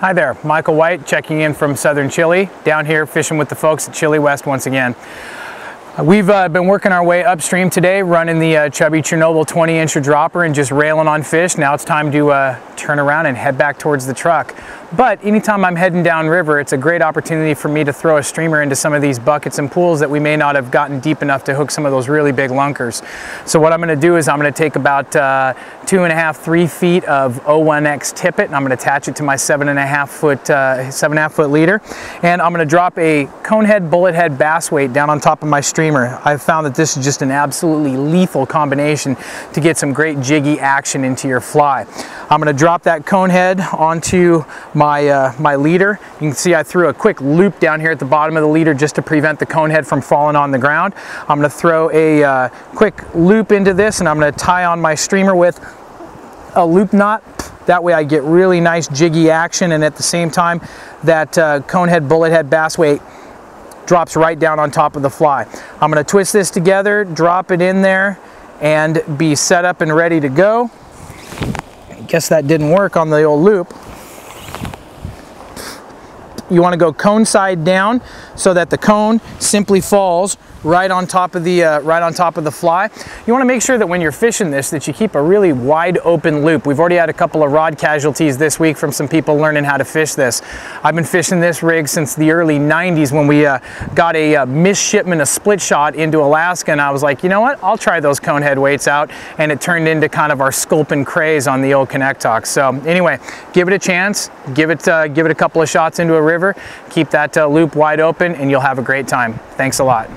Hi there, Michael White checking in from southern Chile, down here fishing with the folks at Chile West once again. We've uh, been working our way upstream today, running the uh, Chubby Chernobyl 20 incher dropper and just railing on fish. Now it's time to uh, turn around and head back towards the truck. But anytime I'm heading downriver, it's a great opportunity for me to throw a streamer into some of these buckets and pools that we may not have gotten deep enough to hook some of those really big lunkers. So what I'm gonna do is I'm gonna take about uh, two and a half, three feet of O1X tippet and I'm gonna attach it to my seven and a half foot, uh, seven and a half foot leader. And I'm gonna drop a conehead bullet head bass weight down on top of my streamer. I've found that this is just an absolutely lethal combination to get some great jiggy action into your fly. I'm gonna drop that cone head onto my, uh, my leader. You can see I threw a quick loop down here at the bottom of the leader just to prevent the cone head from falling on the ground. I'm gonna throw a uh, quick loop into this and I'm gonna tie on my streamer with a loop knot. That way I get really nice jiggy action and at the same time that uh, cone head, bullet head, bass weight drops right down on top of the fly. I'm gonna twist this together, drop it in there, and be set up and ready to go. I guess that didn't work on the old loop. You want to go cone side down so that the cone simply falls right on top of the uh, right on top of the fly. You want to make sure that when you're fishing this that you keep a really wide open loop. We've already had a couple of rod casualties this week from some people learning how to fish this. I've been fishing this rig since the early 90s when we uh, got a uh, missed shipment, a split shot into Alaska and I was like, you know what, I'll try those cone head weights out and it turned into kind of our sculpin craze on the old Kanektok. So anyway, give it a chance, give it, uh, give it a couple of shots into a river, keep that uh, loop wide open and you'll have a great time. Thanks a lot.